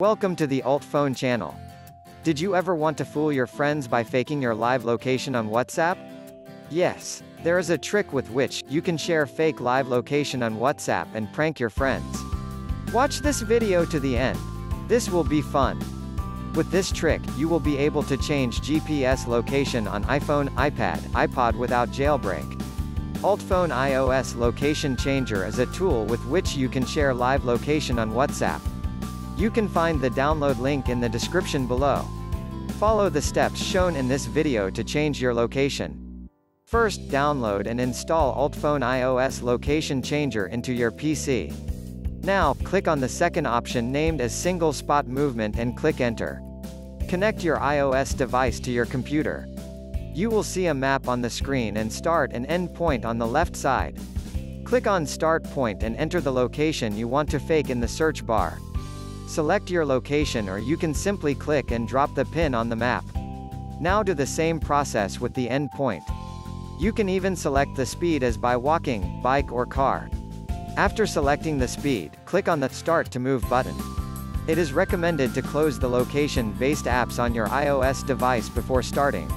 Welcome to the UltFone channel. Did you ever want to fool your friends by faking your live location on WhatsApp? Yes. There is a trick with which you can share fake live location on WhatsApp and prank your friends. Watch this video to the end. This will be fun. With this trick, you will be able to change GPS location on iPhone, iPad, iPod without jailbreak. UltFone iOS Location Changer is a tool with which you can share live location on WhatsApp. You can find the download link in the description below. Follow the steps shown in this video to change your location. First, download and install UltFone iOS Location Changer into your PC. Now, click on the second option named as Single Spot Movement and click Enter. Connect your iOS device to your computer. You will see a map on the screen and start and end point on the left side. Click on Start Point and enter the location you want to fake in the search bar. Select your location or you can simply click and drop the pin on the map. Now do the same process with the end point. You can even select the speed as by walking, bike or car. After selecting the speed, click on the Start to Move button. It is recommended to close the location-based apps on your iOS device before starting.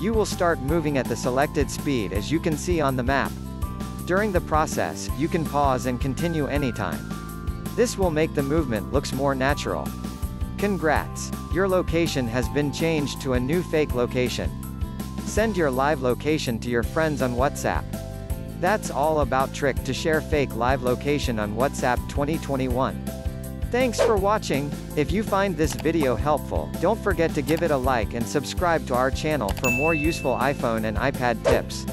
You will start moving at the selected speed as you can see on the map. During the process, you can pause and continue anytime. This will make the movement looks more natural. Congrats! Your location has been changed to a new fake location. Send your live location to your friends on WhatsApp. That's all about trick to share fake live location on WhatsApp 2021. Thanks for watching. If you find this video helpful, don't forget to give it a like and subscribe to our channel for more useful iPhone and iPad tips.